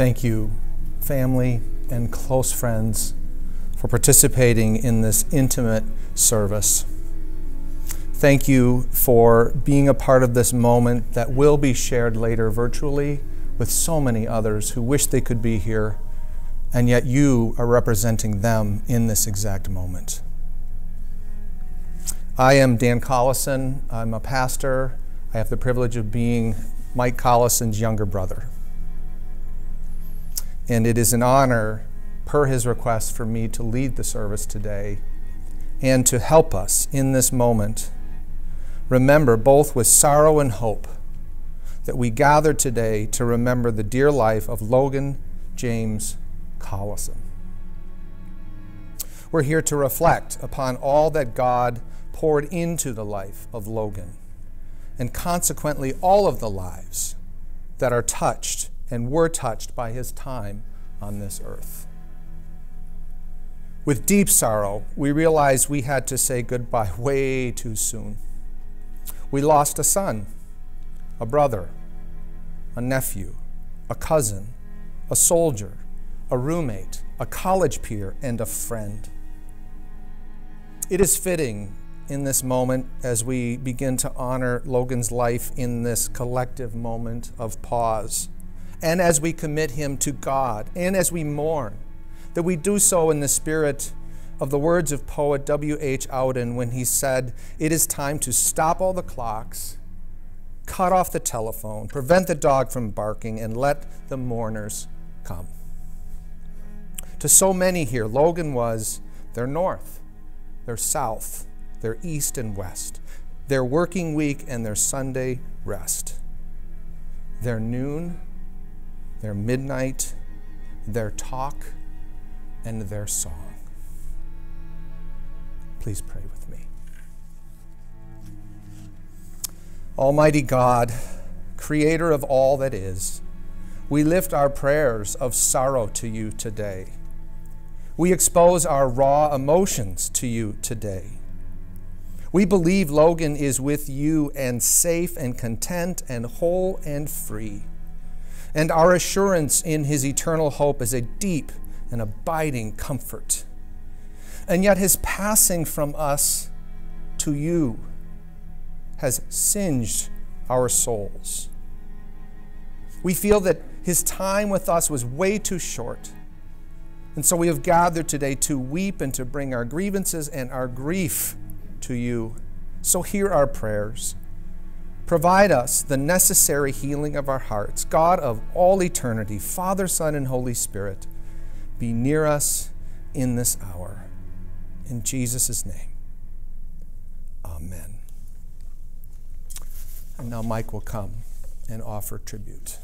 Thank you, family and close friends, for participating in this intimate service. Thank you for being a part of this moment that will be shared later virtually with so many others who wish they could be here, and yet you are representing them in this exact moment. I am Dan Collison. I'm a pastor. I have the privilege of being Mike Collison's younger brother. And it is an honor, per his request, for me to lead the service today and to help us in this moment remember, both with sorrow and hope, that we gather today to remember the dear life of Logan James Collison. We're here to reflect upon all that God poured into the life of Logan, and consequently all of the lives that are touched and were touched by his time on this earth. With deep sorrow, we realized we had to say goodbye way too soon. We lost a son, a brother, a nephew, a cousin, a soldier, a roommate, a college peer, and a friend. It is fitting in this moment as we begin to honor Logan's life in this collective moment of pause, and as we commit him to God, and as we mourn, that we do so in the spirit of the words of poet W.H. Auden when he said, It is time to stop all the clocks, cut off the telephone, prevent the dog from barking, and let the mourners come. To so many here, Logan was their north, their south, their east and west, their working week and their Sunday rest, their noon, their midnight, their talk, and their song. Please pray with me. Almighty God, creator of all that is, we lift our prayers of sorrow to you today. We expose our raw emotions to you today. We believe Logan is with you and safe and content and whole and free. And our assurance in his eternal hope is a deep and abiding comfort. And yet his passing from us to you has singed our souls. We feel that his time with us was way too short. And so we have gathered today to weep and to bring our grievances and our grief to you. So hear our prayers. Provide us the necessary healing of our hearts. God of all eternity, Father, Son, and Holy Spirit, be near us in this hour. In Jesus' name, amen. And now Mike will come and offer tribute.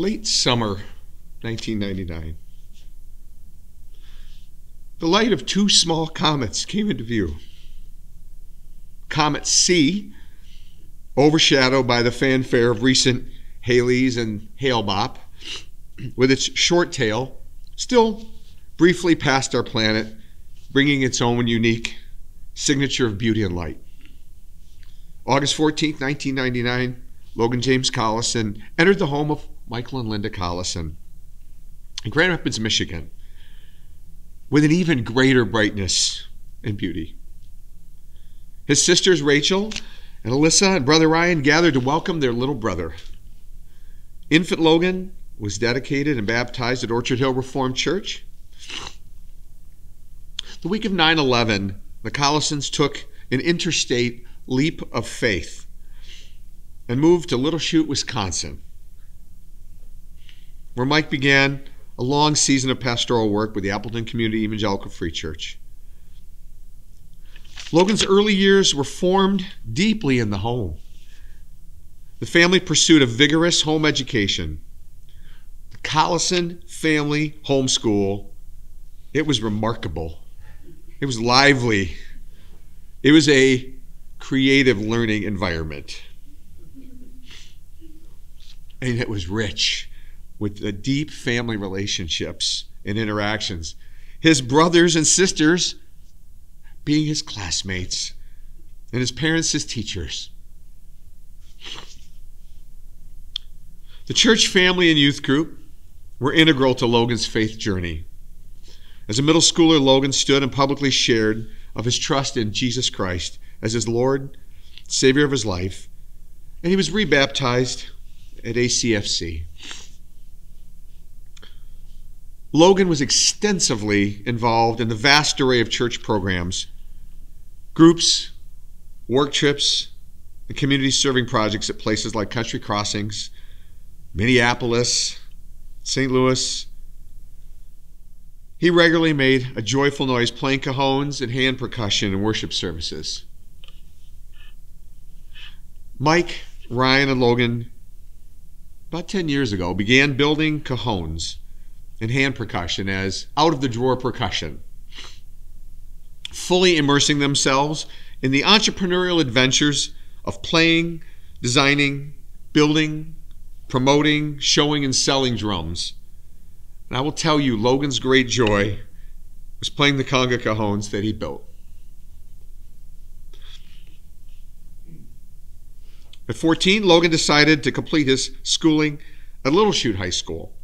Late summer 1999. The light of two small comets came into view. Comet C, overshadowed by the fanfare of recent Halley's and Hale-Bopp, with its short tail, still briefly passed our planet, bringing its own unique signature of beauty and light. August 14, 1999, Logan James Collison entered the home of Michael and Linda Collison in Grand Rapids, Michigan, with an even greater brightness and beauty. His sisters Rachel and Alyssa and brother Ryan gathered to welcome their little brother. Infant Logan was dedicated and baptized at Orchard Hill Reformed Church. The week of 9 11, the Collisons took an interstate leap of faith and moved to Little Chute, Wisconsin where Mike began a long season of pastoral work with the Appleton Community Evangelical Free Church. Logan's early years were formed deeply in the home. The family pursued a vigorous home education. The Collison family homeschool, it was remarkable. It was lively. It was a creative learning environment. and it was rich with the deep family relationships and interactions. His brothers and sisters being his classmates, and his parents his teachers. The church family and youth group were integral to Logan's faith journey. As a middle schooler, Logan stood and publicly shared of his trust in Jesus Christ as his Lord, Savior of his life, and he was rebaptized at ACFC. Logan was extensively involved in the vast array of church programs, groups, work trips, and community serving projects at places like Country Crossings, Minneapolis, St. Louis. He regularly made a joyful noise playing cajones and hand percussion in worship services. Mike, Ryan, and Logan, about 10 years ago, began building cajones and hand percussion as out of the drawer percussion, fully immersing themselves in the entrepreneurial adventures of playing, designing, building, promoting, showing, and selling drums. And I will tell you, Logan's great joy was playing the conga cajones that he built. At 14, Logan decided to complete his schooling at Little Chute High School.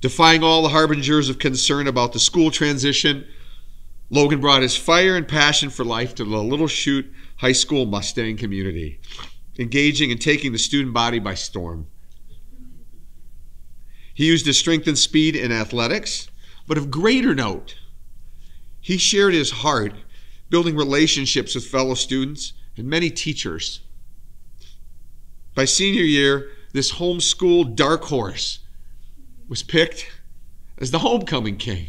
Defying all the harbingers of concern about the school transition, Logan brought his fire and passion for life to the Little Chute High School Mustang community, engaging and taking the student body by storm. He used his strength and speed in athletics, but of greater note, he shared his heart building relationships with fellow students and many teachers. By senior year, this homeschool dark horse was picked as the homecoming king.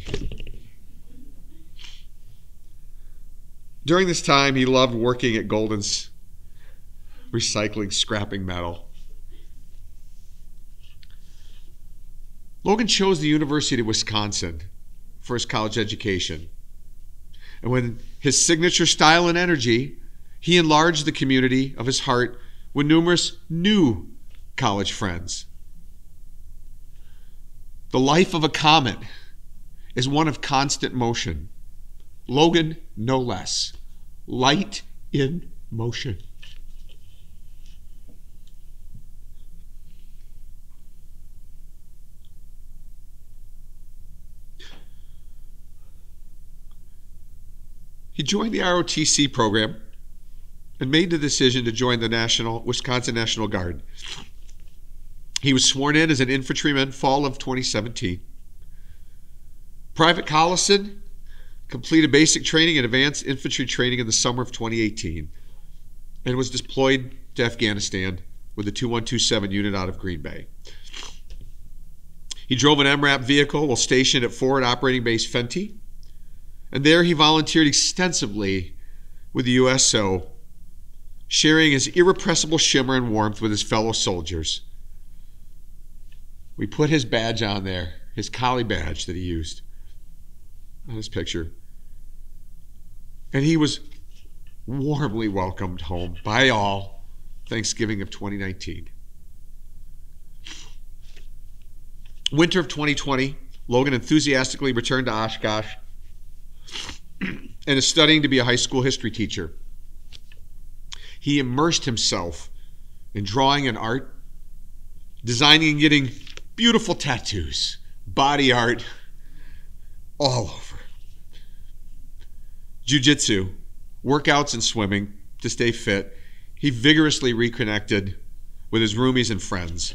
During this time, he loved working at Golden's recycling scrapping metal. Logan chose the University of Wisconsin for his college education. And with his signature style and energy, he enlarged the community of his heart with numerous new college friends. The life of a comet is one of constant motion. Logan, no less. Light in motion. He joined the ROTC program and made the decision to join the National Wisconsin National Guard. He was sworn in as an infantryman fall of 2017. Private Collison completed basic training and advanced infantry training in the summer of 2018 and was deployed to Afghanistan with the 2127 unit out of Green Bay. He drove an MRAP vehicle while stationed at Forward Operating Base Fenty, and there he volunteered extensively with the USO, sharing his irrepressible shimmer and warmth with his fellow soldiers. We put his badge on there, his collie badge that he used on his picture. And he was warmly welcomed home by all Thanksgiving of 2019. Winter of 2020, Logan enthusiastically returned to Oshkosh and is studying to be a high school history teacher. He immersed himself in drawing and art, designing and getting beautiful tattoos, body art, all over. Jiu jitsu, workouts, and swimming to stay fit. He vigorously reconnected with his roomies and friends.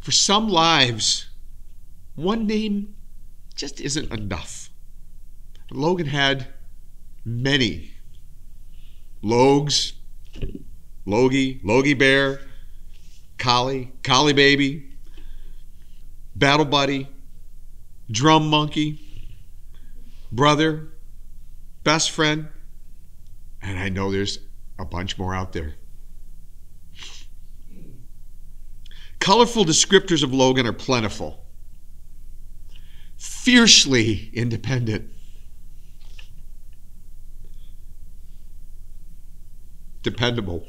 For some lives, one name just isn't enough. Logan had many Logs, Logie, Logie Bear, Collie, Collie Baby, Battle Buddy, Drum Monkey, Brother, Best Friend, and I know there's a bunch more out there. Colorful descriptors of Logan are plentiful. Fiercely independent. Dependable.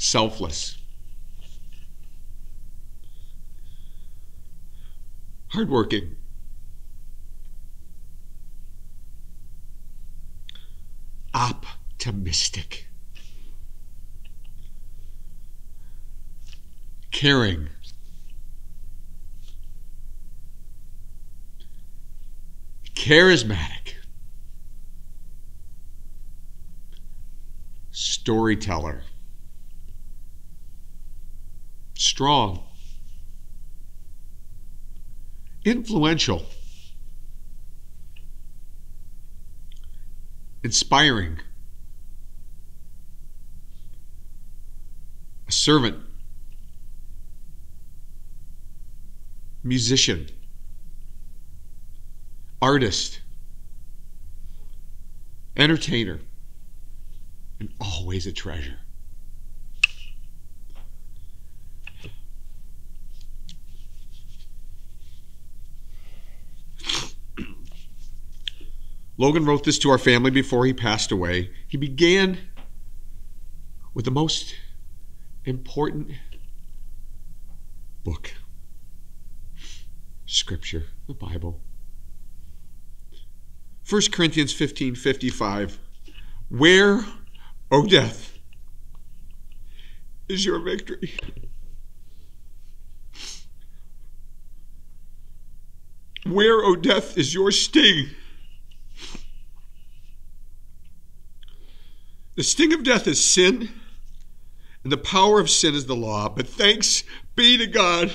Selfless, hardworking, optimistic, caring, charismatic, storyteller, strong, influential, inspiring, a servant, musician, artist, entertainer, and always a treasure. Logan wrote this to our family before he passed away. He began with the most important book Scripture, the Bible. 1 Corinthians 15 55. Where, O death, is your victory? Where, O death, is your sting? The sting of death is sin, and the power of sin is the law. But thanks be to God.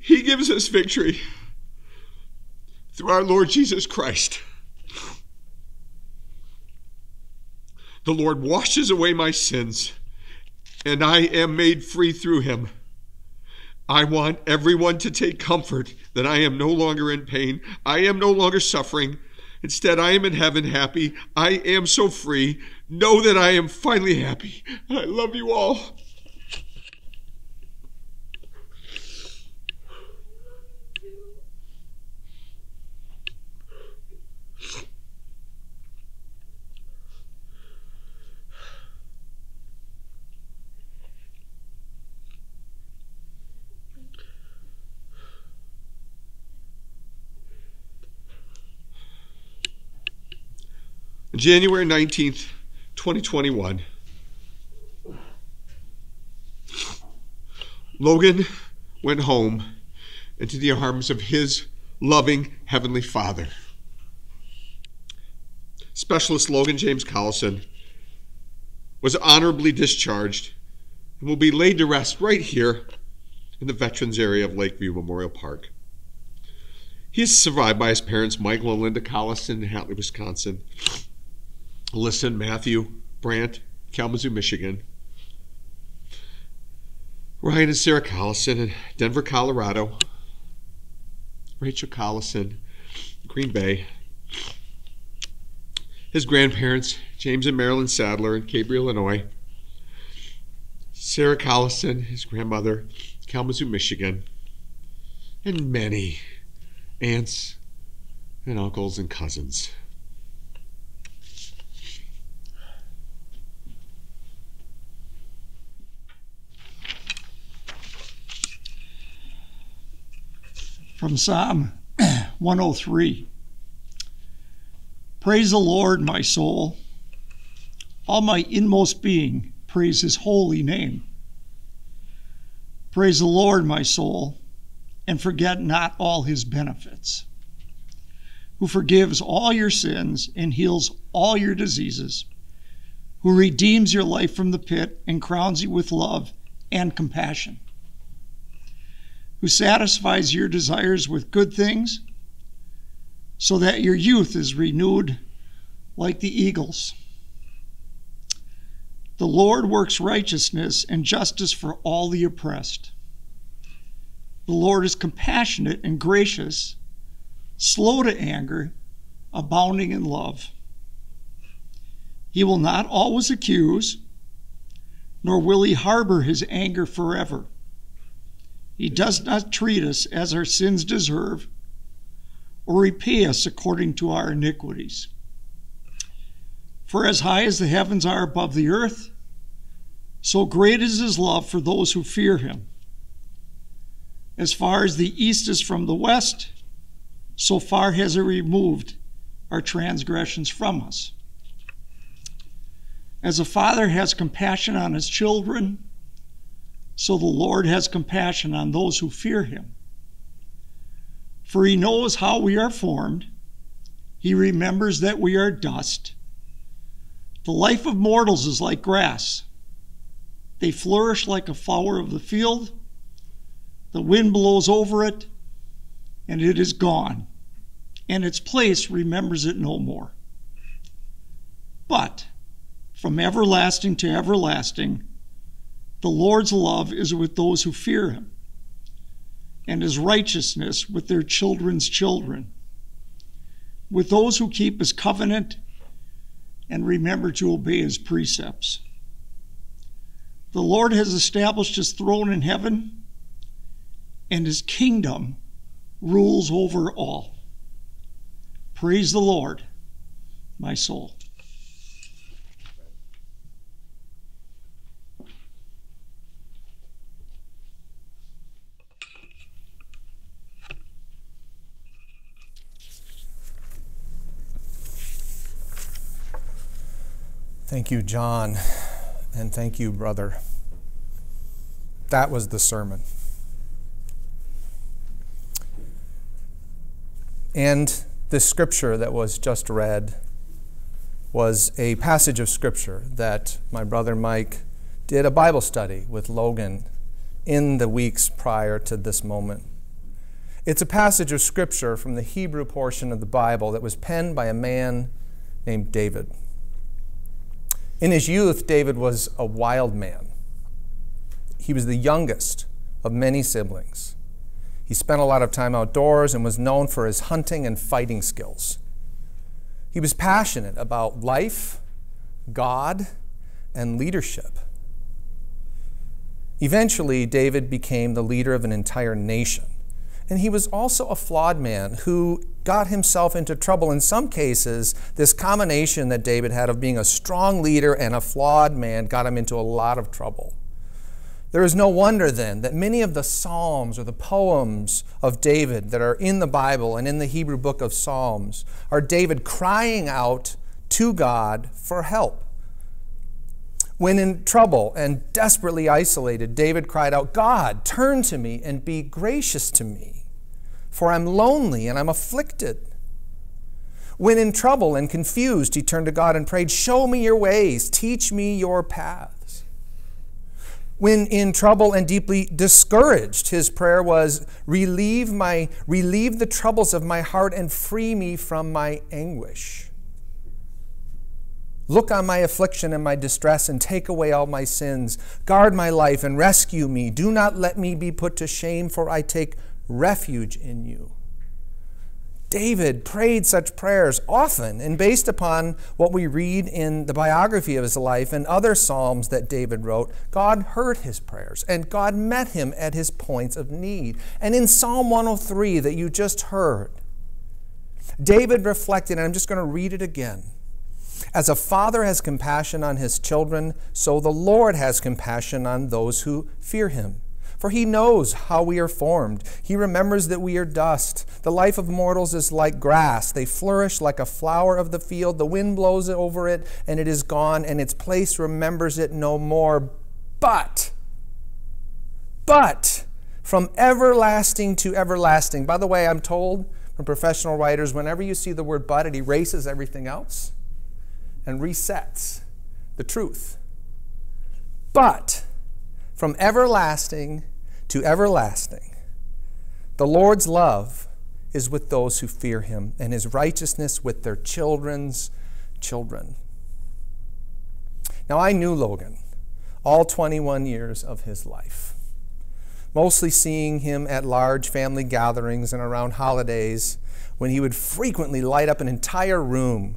He gives us victory through our Lord Jesus Christ. The Lord washes away my sins, and I am made free through him. I want everyone to take comfort that I am no longer in pain. I am no longer suffering. Instead, I am in heaven happy. I am so free. Know that I am finally happy. I love you all. January 19th, 2021. Logan went home into the arms of his loving Heavenly Father. Specialist Logan James Collison was honorably discharged and will be laid to rest right here in the Veterans area of Lakeview Memorial Park. He is survived by his parents, Michael and Linda Collison in Hatley, Wisconsin, Alyssa, Matthew Brandt, Kalamazoo, Michigan. Ryan and Sarah Collison in Denver, Colorado. Rachel Collison, Green Bay. His grandparents, James and Marilyn Sadler in Cambria, Illinois. Sarah Collison, his grandmother, Kalamazoo, Michigan. And many aunts and uncles and cousins. From Psalm 103. Praise the Lord, my soul. All my inmost being, praise his holy name. Praise the Lord, my soul, and forget not all his benefits, who forgives all your sins and heals all your diseases, who redeems your life from the pit and crowns you with love and compassion who satisfies your desires with good things, so that your youth is renewed like the eagles. The Lord works righteousness and justice for all the oppressed. The Lord is compassionate and gracious, slow to anger, abounding in love. He will not always accuse, nor will he harbor his anger forever. He does not treat us as our sins deserve or repay us according to our iniquities. For as high as the heavens are above the earth, so great is his love for those who fear him. As far as the east is from the west, so far has he removed our transgressions from us. As a father has compassion on his children, so the Lord has compassion on those who fear him. For he knows how we are formed, he remembers that we are dust. The life of mortals is like grass. They flourish like a flower of the field. The wind blows over it, and it is gone, and its place remembers it no more. But from everlasting to everlasting, the Lord's love is with those who fear him, and his righteousness with their children's children, with those who keep his covenant and remember to obey his precepts. The Lord has established his throne in heaven, and his kingdom rules over all. Praise the Lord, my soul. Thank you, John, and thank you, brother. That was the sermon. And the scripture that was just read was a passage of scripture that my brother Mike did a Bible study with Logan in the weeks prior to this moment. It's a passage of scripture from the Hebrew portion of the Bible that was penned by a man named David. In his youth, David was a wild man. He was the youngest of many siblings. He spent a lot of time outdoors and was known for his hunting and fighting skills. He was passionate about life, God, and leadership. Eventually, David became the leader of an entire nation. And he was also a flawed man who got himself into trouble. In some cases, this combination that David had of being a strong leader and a flawed man got him into a lot of trouble. There is no wonder then that many of the Psalms or the poems of David that are in the Bible and in the Hebrew book of Psalms are David crying out to God for help. When in trouble and desperately isolated, David cried out, God, turn to me and be gracious to me, for I'm lonely and I'm afflicted. When in trouble and confused, he turned to God and prayed, Show me your ways, teach me your paths. When in trouble and deeply discouraged, his prayer was, Relieve, my, relieve the troubles of my heart and free me from my anguish. Look on my affliction and my distress and take away all my sins. Guard my life and rescue me. Do not let me be put to shame, for I take refuge in you. David prayed such prayers often and based upon what we read in the biography of his life and other Psalms that David wrote, God heard his prayers and God met him at his points of need. And in Psalm 103 that you just heard, David reflected, and I'm just going to read it again. As a father has compassion on his children, so the Lord has compassion on those who fear him. For he knows how we are formed. He remembers that we are dust. The life of mortals is like grass. They flourish like a flower of the field. The wind blows over it, and it is gone, and its place remembers it no more. But, but, from everlasting to everlasting. By the way, I'm told from professional writers, whenever you see the word but, it erases everything else and resets the truth. But from everlasting to everlasting, the Lord's love is with those who fear him, and his righteousness with their children's children. Now, I knew Logan all 21 years of his life, mostly seeing him at large family gatherings and around holidays when he would frequently light up an entire room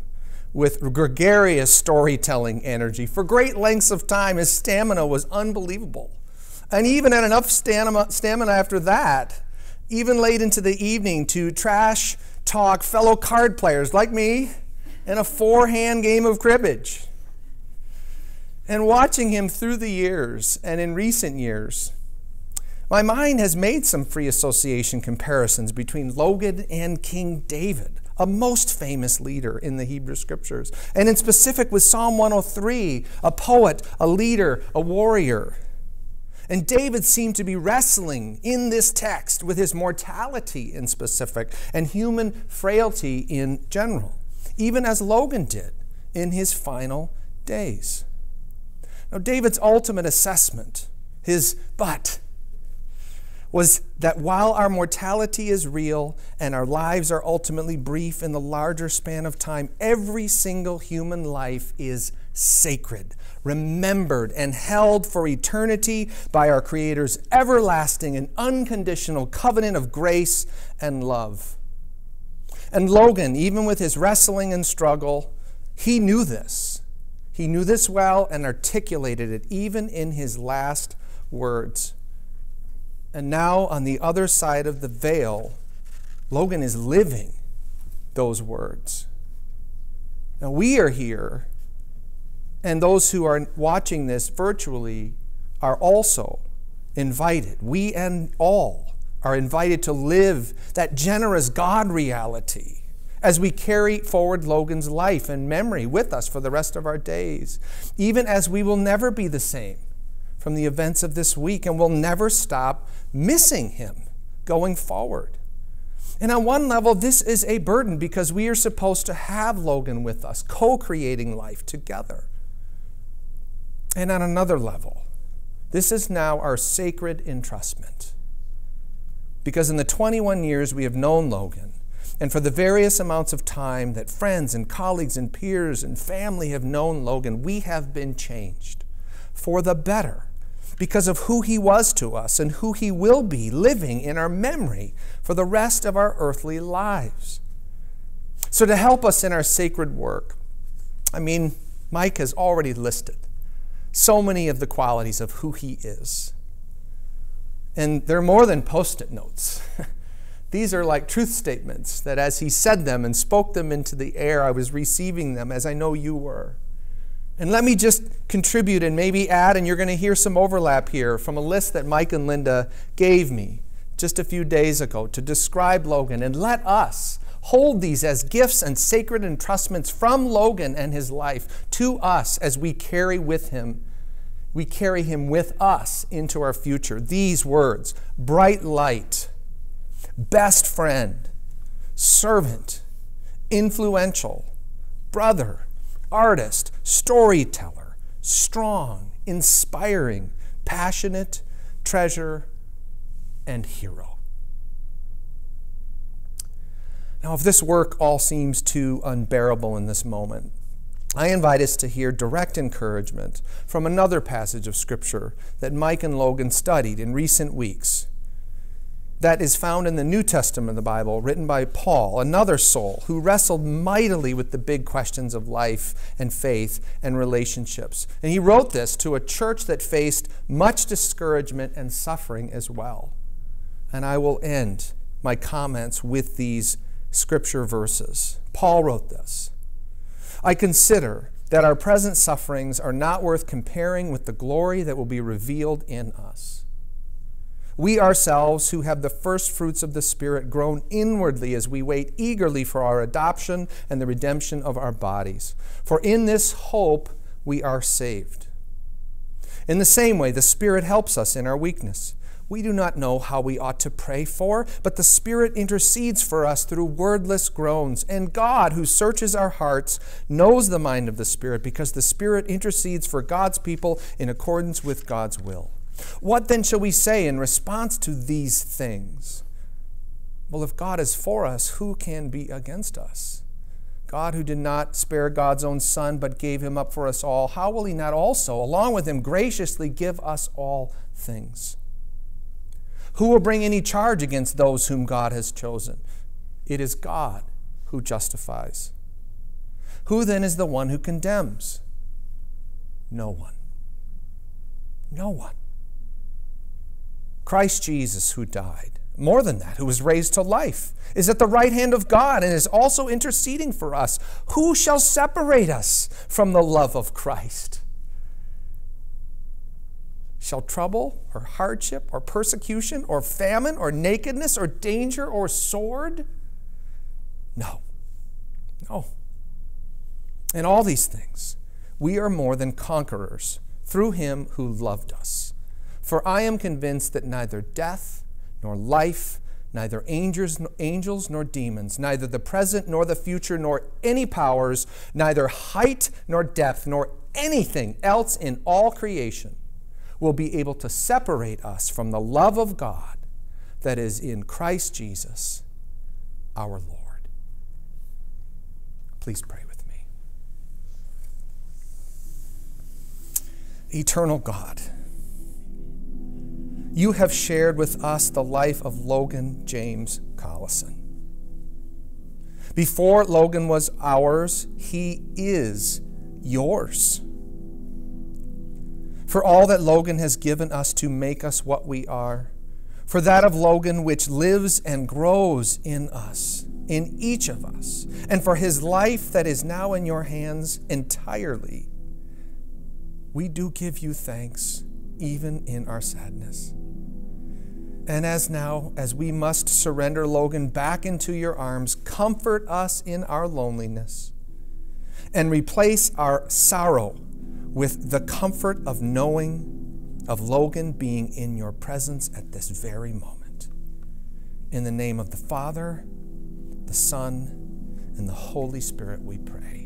with gregarious storytelling energy. For great lengths of time, his stamina was unbelievable. And even had enough stamina, stamina after that, even late into the evening, to trash talk fellow card players like me in a four hand game of cribbage. And watching him through the years and in recent years, my mind has made some free association comparisons between Logan and King David, a most famous leader in the Hebrew Scriptures, and in specific with Psalm 103, a poet, a leader, a warrior. And David seemed to be wrestling in this text with his mortality in specific and human frailty in general, even as Logan did in his final days. Now, David's ultimate assessment, his but, was that while our mortality is real and our lives are ultimately brief in the larger span of time, every single human life is sacred, remembered, and held for eternity by our Creator's everlasting and unconditional covenant of grace and love. And Logan, even with his wrestling and struggle, he knew this. He knew this well and articulated it even in his last words. And now, on the other side of the veil, Logan is living those words. Now, we are here, and those who are watching this virtually are also invited. We and all are invited to live that generous God reality as we carry forward Logan's life and memory with us for the rest of our days, even as we will never be the same from the events of this week and will never stop missing him going forward. And on one level, this is a burden because we are supposed to have Logan with us, co creating life together. And on another level, this is now our sacred entrustment. Because in the 21 years we have known Logan, and for the various amounts of time that friends and colleagues and peers and family have known Logan, we have been changed for the better because of who he was to us and who he will be living in our memory for the rest of our earthly lives. So, to help us in our sacred work, I mean, Mike has already listed so many of the qualities of who he is. And they're more than post it notes. These are like truth statements that as he said them and spoke them into the air, I was receiving them as I know you were. And let me just contribute and maybe add, and you're going to hear some overlap here from a list that Mike and Linda gave me just a few days ago to describe Logan. And let us hold these as gifts and sacred entrustments from Logan and his life to us as we carry with him. We carry him with us into our future. These words bright light best friend, servant, influential, brother, artist, storyteller, strong, inspiring, passionate, treasure, and hero. Now, if this work all seems too unbearable in this moment, I invite us to hear direct encouragement from another passage of Scripture that Mike and Logan studied in recent weeks that is found in the New Testament of the Bible, written by Paul, another soul who wrestled mightily with the big questions of life and faith and relationships. And he wrote this to a church that faced much discouragement and suffering as well. And I will end my comments with these scripture verses. Paul wrote this I consider that our present sufferings are not worth comparing with the glory that will be revealed in us we ourselves who have the first fruits of the Spirit groan inwardly as we wait eagerly for our adoption and the redemption of our bodies. For in this hope we are saved. In the same way, the Spirit helps us in our weakness. We do not know how we ought to pray for, but the Spirit intercedes for us through wordless groans. And God, who searches our hearts, knows the mind of the Spirit because the Spirit intercedes for God's people in accordance with God's will. What then shall we say in response to these things? Well, if God is for us, who can be against us? God, who did not spare God's own Son, but gave him up for us all, how will he not also, along with him, graciously give us all things? Who will bring any charge against those whom God has chosen? It is God who justifies. Who then is the one who condemns? No one. No one. Christ Jesus, who died, more than that, who was raised to life, is at the right hand of God and is also interceding for us. Who shall separate us from the love of Christ? Shall trouble or hardship or persecution or famine or nakedness or danger or sword? No. No. In all these things, we are more than conquerors through him who loved us. For I am convinced that neither death nor life, neither angels, angels nor demons, neither the present nor the future, nor any powers, neither height nor depth, nor anything else in all creation will be able to separate us from the love of God that is in Christ Jesus our Lord. Please pray with me. Eternal God, you have shared with us the life of Logan James Collison. Before Logan was ours, he is yours. For all that Logan has given us to make us what we are, for that of Logan which lives and grows in us, in each of us, and for his life that is now in your hands entirely, we do give you thanks even in our sadness. And as now, as we must surrender Logan back into your arms, comfort us in our loneliness and replace our sorrow with the comfort of knowing of Logan being in your presence at this very moment. In the name of the Father, the Son, and the Holy Spirit, we pray.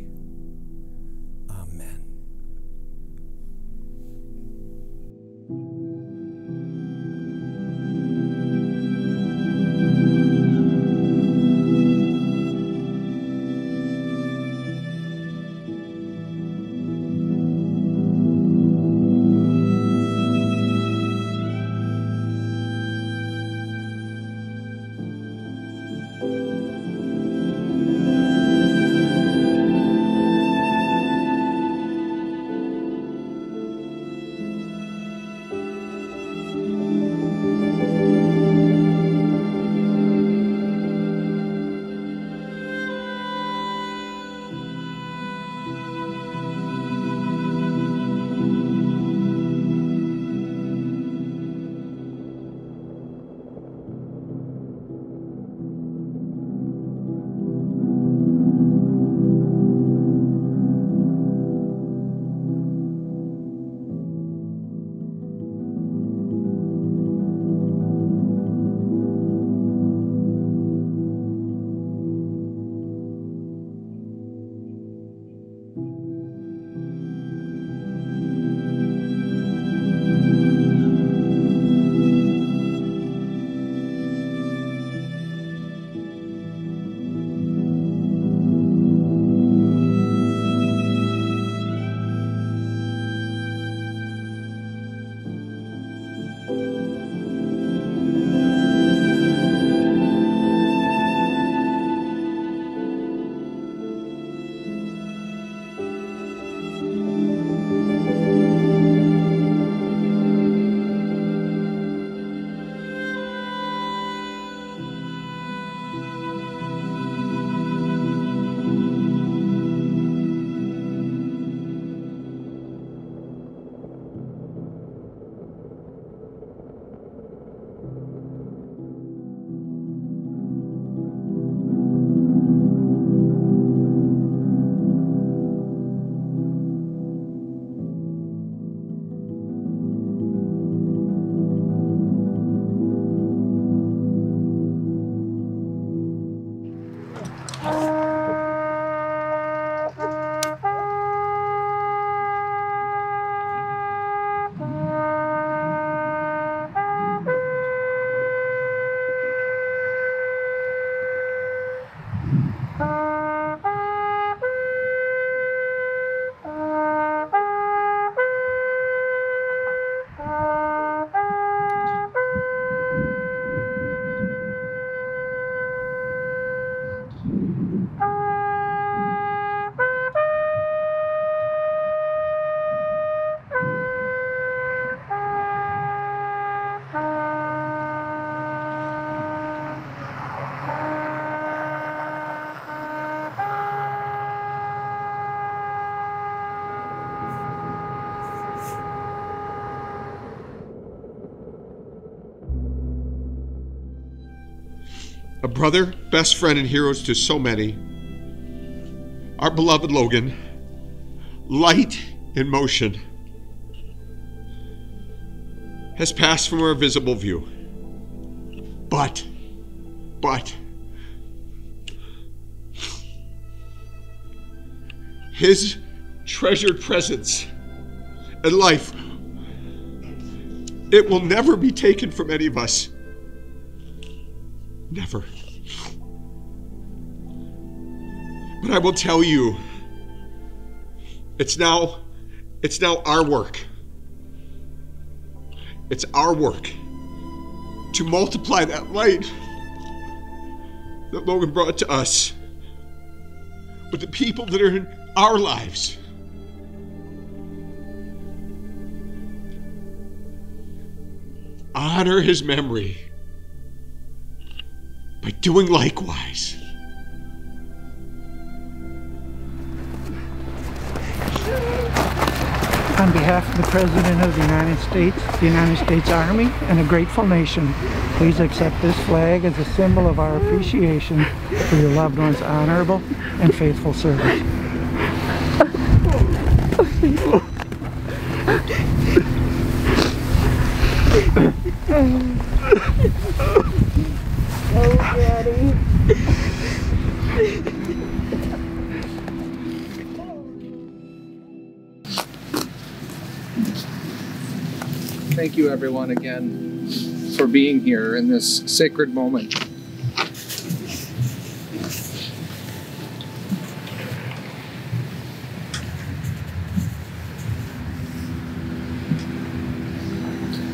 Brother, best friend, and heroes to so many. Our beloved Logan, light in motion, has passed from our visible view. But, but, his treasured presence and life, it will never be taken from any of us. Never. But I will tell you, it's now, it's now our work. It's our work to multiply that light that Logan brought to us with the people that are in our lives. Honor his memory by doing likewise. On behalf of the President of the United States, the United States Army, and a grateful nation, please accept this flag as a symbol of our appreciation for your loved one's honorable and faithful service. Thank you, everyone, again for being here in this sacred moment.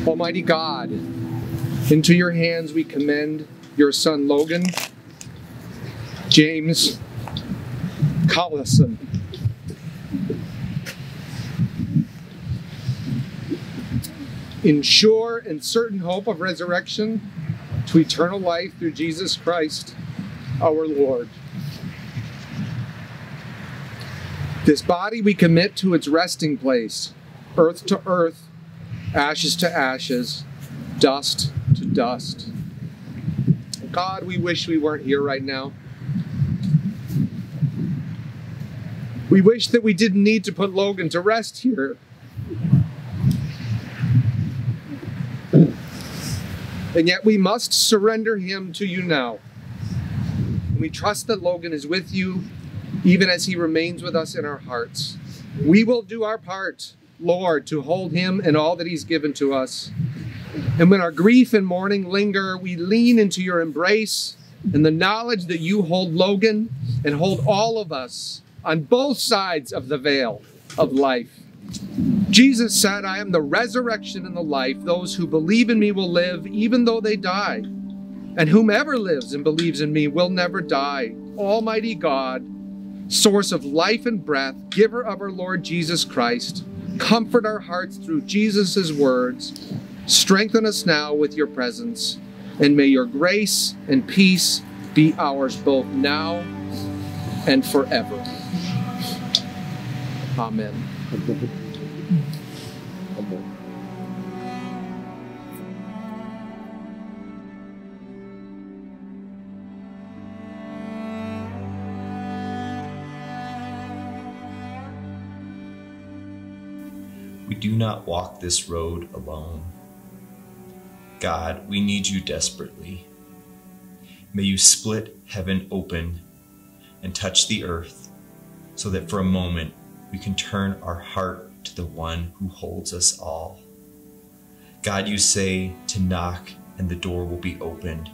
Almighty God, into your hands we commend your son Logan, James Collison. In sure and certain hope of resurrection to eternal life through Jesus Christ our Lord. This body we commit to its resting place, earth to earth, ashes to ashes, dust to dust. God, we wish we weren't here right now. We wish that we didn't need to put Logan to rest here. And yet we must surrender him to you now. And we trust that Logan is with you even as he remains with us in our hearts. We will do our part, Lord, to hold him and all that he's given to us. And when our grief and mourning linger, we lean into your embrace and the knowledge that you hold Logan and hold all of us on both sides of the veil of life. Jesus said, I am the resurrection and the life. Those who believe in me will live even though they die. And whomever lives and believes in me will never die. Almighty God, source of life and breath, giver of our Lord Jesus Christ, comfort our hearts through Jesus' words. Strengthen us now with your presence. And may your grace and peace be ours both now and forever. Amen. do not walk this road alone. God, we need you desperately. May you split heaven open and touch the earth so that for a moment we can turn our heart to the one who holds us all. God, you say to knock and the door will be opened.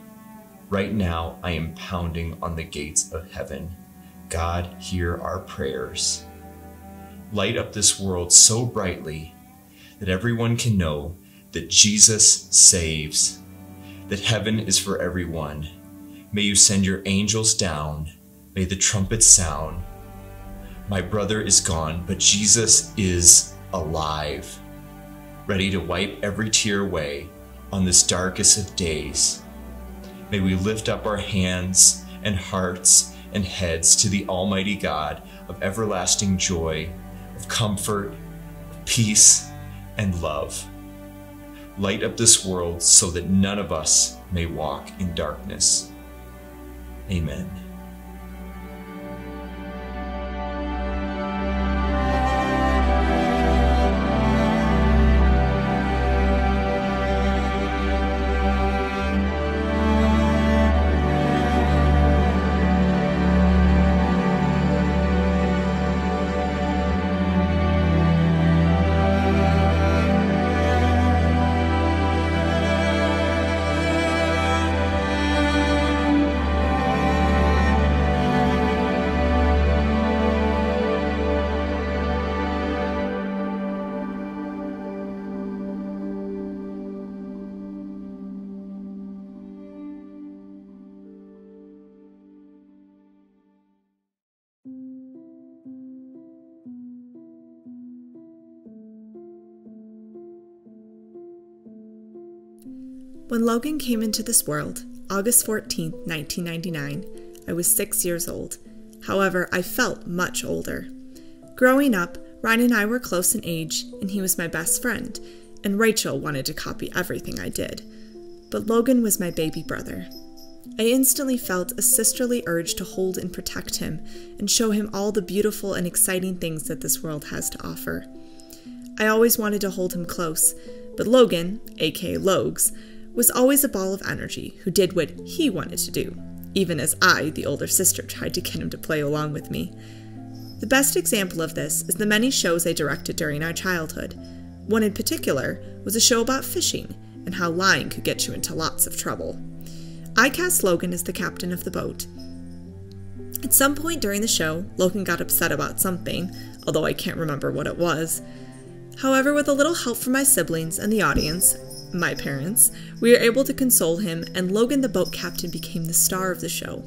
Right now, I am pounding on the gates of heaven. God, hear our prayers. Light up this world so brightly that everyone can know that Jesus saves, that heaven is for everyone. May you send your angels down. May the trumpets sound. My brother is gone, but Jesus is alive, ready to wipe every tear away on this darkest of days. May we lift up our hands and hearts and heads to the Almighty God of everlasting joy, of comfort, of peace, and love. Light up this world so that none of us may walk in darkness. Amen. When Logan came into this world, August 14, 1999, I was six years old. However, I felt much older. Growing up, Ryan and I were close in age, and he was my best friend, and Rachel wanted to copy everything I did. But Logan was my baby brother. I instantly felt a sisterly urge to hold and protect him and show him all the beautiful and exciting things that this world has to offer. I always wanted to hold him close, but Logan, aka Logs, was always a ball of energy who did what he wanted to do, even as I, the older sister, tried to get him to play along with me. The best example of this is the many shows I directed during our childhood. One in particular was a show about fishing and how lying could get you into lots of trouble. I cast Logan as the captain of the boat. At some point during the show, Logan got upset about something, although I can't remember what it was. However, with a little help from my siblings and the audience, my parents, we were able to console him, and Logan the boat captain became the star of the show.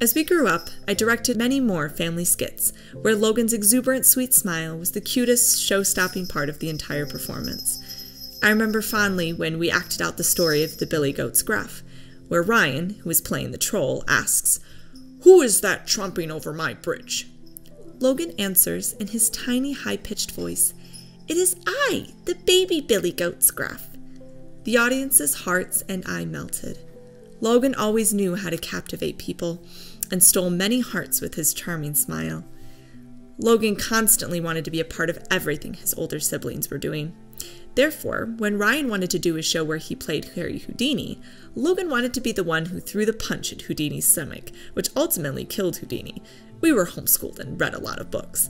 As we grew up, I directed many more family skits, where Logan's exuberant sweet smile was the cutest show stopping part of the entire performance. I remember fondly when we acted out the story of the Billy Goat's Gruff, where Ryan, who is playing the troll, asks, Who is that trumping over my bridge? Logan answers in his tiny, high pitched voice, It is I, the baby Billy Goat's Gruff. The audience's hearts and I melted. Logan always knew how to captivate people and stole many hearts with his charming smile. Logan constantly wanted to be a part of everything his older siblings were doing. Therefore, when Ryan wanted to do a show where he played Harry Houdini, Logan wanted to be the one who threw the punch at Houdini's stomach, which ultimately killed Houdini. We were homeschooled and read a lot of books.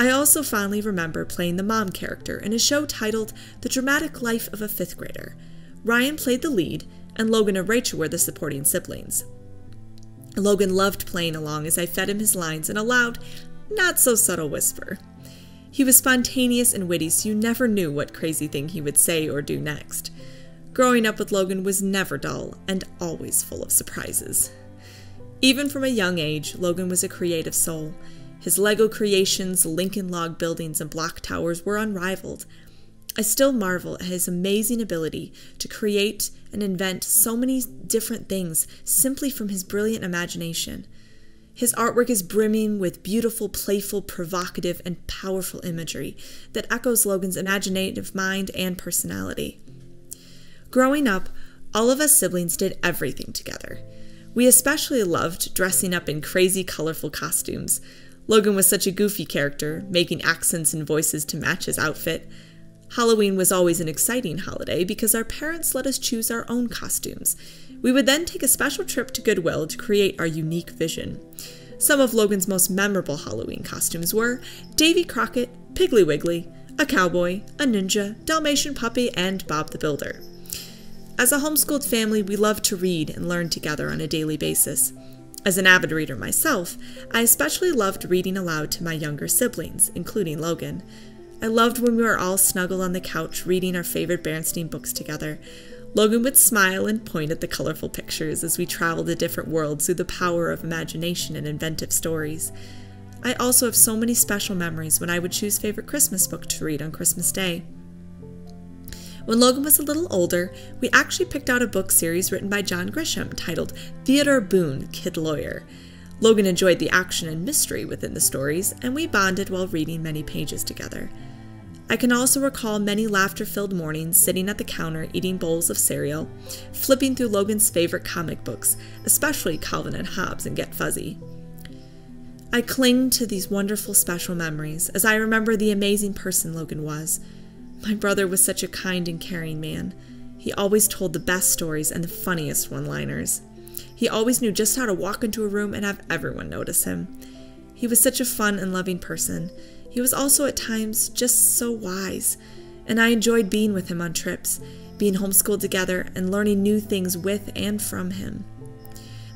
I also fondly remember playing the mom character in a show titled The Dramatic Life of a Fifth Grader. Ryan played the lead, and Logan and Rachel were the supporting siblings. Logan loved playing along as I fed him his lines in a loud, not so subtle whisper. He was spontaneous and witty, so you never knew what crazy thing he would say or do next. Growing up with Logan was never dull and always full of surprises. Even from a young age, Logan was a creative soul. His Lego creations, Lincoln log buildings, and block towers were unrivaled. I still marvel at his amazing ability to create and invent so many different things simply from his brilliant imagination. His artwork is brimming with beautiful, playful, provocative, and powerful imagery that echoes Logan's imaginative mind and personality. Growing up, all of us siblings did everything together. We especially loved dressing up in crazy, colorful costumes. Logan was such a goofy character, making accents and voices to match his outfit. Halloween was always an exciting holiday because our parents let us choose our own costumes. We would then take a special trip to Goodwill to create our unique vision. Some of Logan's most memorable Halloween costumes were Davy Crockett, Piggly Wiggly, a cowboy, a ninja, Dalmatian puppy, and Bob the Builder. As a homeschooled family, we loved to read and learn together on a daily basis. As an avid reader myself, I especially loved reading aloud to my younger siblings, including Logan. I loved when we were all snuggled on the couch reading our favorite Berenstain books together. Logan would smile and point at the colorful pictures as we traveled to different worlds through the power of imagination and inventive stories. I also have so many special memories when I would choose favorite Christmas book to read on Christmas Day. When Logan was a little older, we actually picked out a book series written by John Grisham titled Theodore Boone, Kid Lawyer. Logan enjoyed the action and mystery within the stories, and we bonded while reading many pages together. I can also recall many laughter filled mornings sitting at the counter eating bowls of cereal, flipping through Logan's favorite comic books, especially Calvin and Hobbes and Get Fuzzy. I cling to these wonderful special memories as I remember the amazing person Logan was. My brother was such a kind and caring man. He always told the best stories and the funniest one liners. He always knew just how to walk into a room and have everyone notice him. He was such a fun and loving person. He was also at times just so wise, and I enjoyed being with him on trips, being homeschooled together, and learning new things with and from him.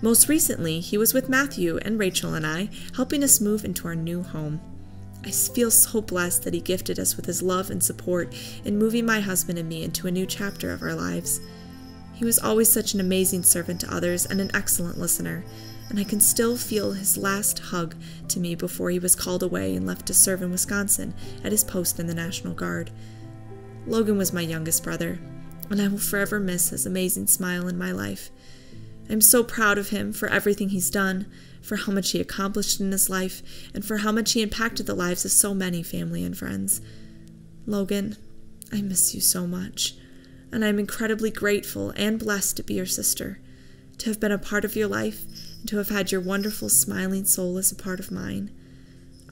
Most recently, he was with Matthew and Rachel and I, helping us move into our new home. I feel so blessed that he gifted us with his love and support in moving my husband and me into a new chapter of our lives. He was always such an amazing servant to others and an excellent listener, and I can still feel his last hug to me before he was called away and left to serve in Wisconsin at his post in the National Guard. Logan was my youngest brother, and I will forever miss his amazing smile in my life. I'm so proud of him for everything he's done, for how much he accomplished in his life, and for how much he impacted the lives of so many family and friends. Logan, I miss you so much, and I'm incredibly grateful and blessed to be your sister, to have been a part of your life, and to have had your wonderful smiling soul as a part of mine.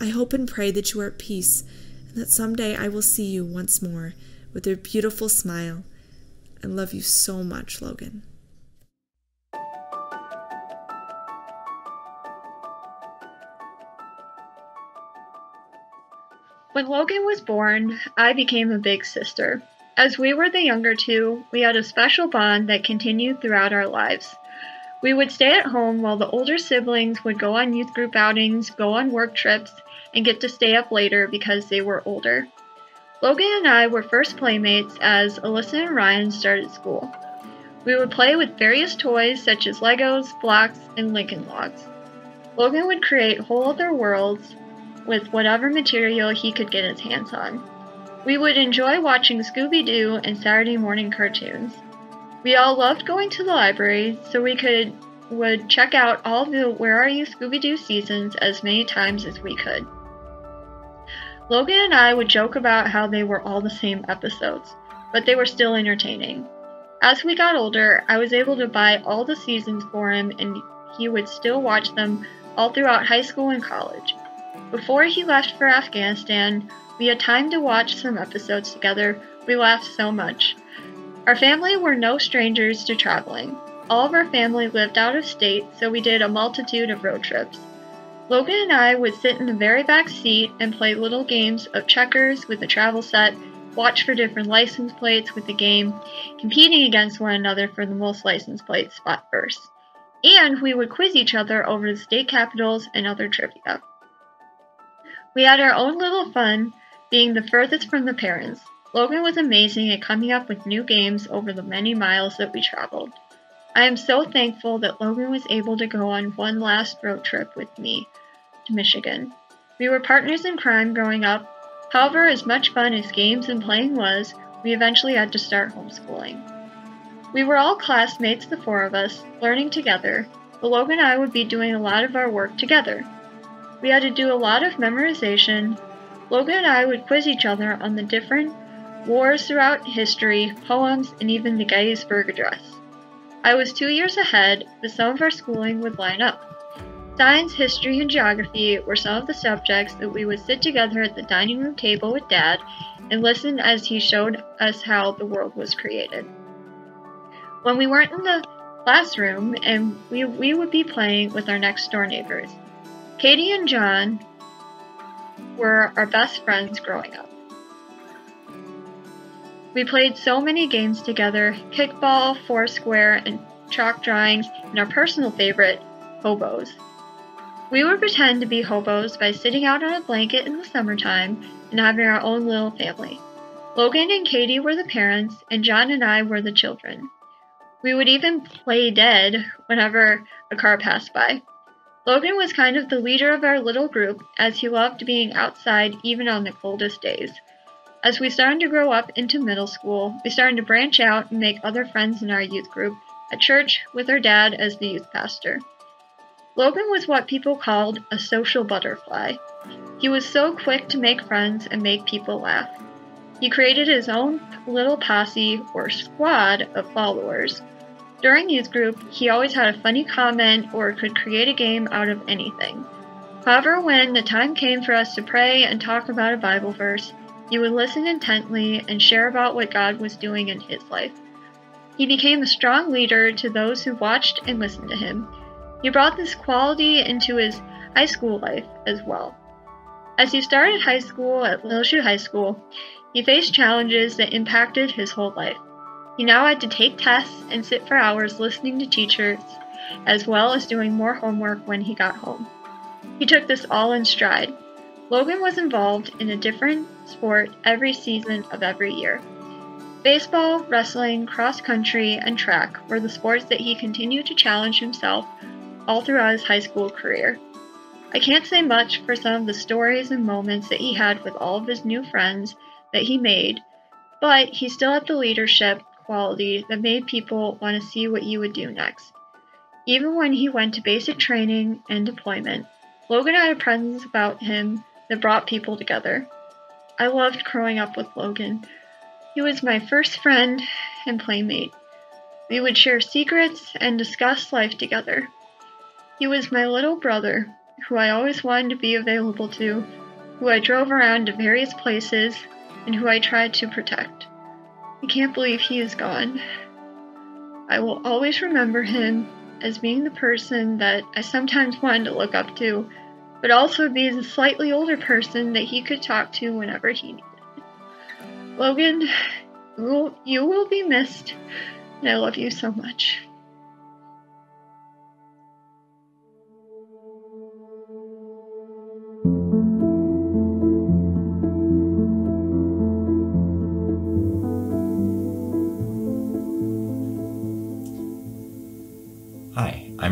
I hope and pray that you are at peace, and that someday I will see you once more with your beautiful smile. I love you so much, Logan. When Logan was born, I became a big sister. As we were the younger two, we had a special bond that continued throughout our lives. We would stay at home while the older siblings would go on youth group outings, go on work trips, and get to stay up later because they were older. Logan and I were first playmates as Alyssa and Ryan started school. We would play with various toys such as Legos, blocks, and Lincoln Logs. Logan would create whole other worlds with whatever material he could get his hands on. We would enjoy watching Scooby Doo and Saturday morning cartoons. We all loved going to the library so we could would check out all the Where Are You Scooby Doo seasons as many times as we could. Logan and I would joke about how they were all the same episodes, but they were still entertaining. As we got older, I was able to buy all the seasons for him and he would still watch them all throughout high school and college. Before he left for Afghanistan, we had time to watch some episodes together. We laughed so much. Our family were no strangers to traveling. All of our family lived out of state, so we did a multitude of road trips. Logan and I would sit in the very back seat and play little games of checkers with a travel set, watch for different license plates with the game, competing against one another for the most license plates spot first. And we would quiz each other over the state capitals and other trivia. We had our own little fun, being the furthest from the parents. Logan was amazing at coming up with new games over the many miles that we traveled. I am so thankful that Logan was able to go on one last road trip with me to Michigan. We were partners in crime growing up. However, as much fun as games and playing was, we eventually had to start homeschooling. We were all classmates, the four of us, learning together, but Logan and I would be doing a lot of our work together. We had to do a lot of memorization. Logan and I would quiz each other on the different wars throughout history, poems, and even the Gettysburg Address. I was two years ahead, but some of our schooling would line up. Science, history, and geography were some of the subjects that we would sit together at the dining room table with Dad and listen as he showed us how the world was created. When we weren't in the classroom, and we, we would be playing with our next door neighbors. Katie and John were our best friends growing up. We played so many games together kickball, foursquare, and chalk drawings, and our personal favorite, hobos. We would pretend to be hobos by sitting out on a blanket in the summertime and having our own little family. Logan and Katie were the parents, and John and I were the children. We would even play dead whenever a car passed by. Logan was kind of the leader of our little group, as he loved being outside even on the coldest days. As we started to grow up into middle school, we started to branch out and make other friends in our youth group, at church with our dad as the youth pastor. Logan was what people called a social butterfly. He was so quick to make friends and make people laugh. He created his own little posse or squad of followers. During youth group, he always had a funny comment or could create a game out of anything. However, when the time came for us to pray and talk about a Bible verse, he would listen intently and share about what God was doing in his life. He became a strong leader to those who watched and listened to him. He brought this quality into his high school life as well. As he started high school at Chute High School, he faced challenges that impacted his whole life. He now had to take tests and sit for hours listening to teachers, as well as doing more homework when he got home. He took this all in stride. Logan was involved in a different sport every season of every year. Baseball, wrestling, cross country, and track were the sports that he continued to challenge himself all throughout his high school career. I can't say much for some of the stories and moments that he had with all of his new friends that he made, but he still had the leadership quality that made people want to see what you would do next. Even when he went to basic training and deployment, Logan had a presence about him that brought people together. I loved growing up with Logan. He was my first friend and playmate. We would share secrets and discuss life together. He was my little brother, who I always wanted to be available to, who I drove around to various places, and who I tried to protect. I can't believe he is gone. I will always remember him as being the person that I sometimes wanted to look up to but also be the slightly older person that he could talk to whenever he needed. Logan, you will, you will be missed, and I love you so much.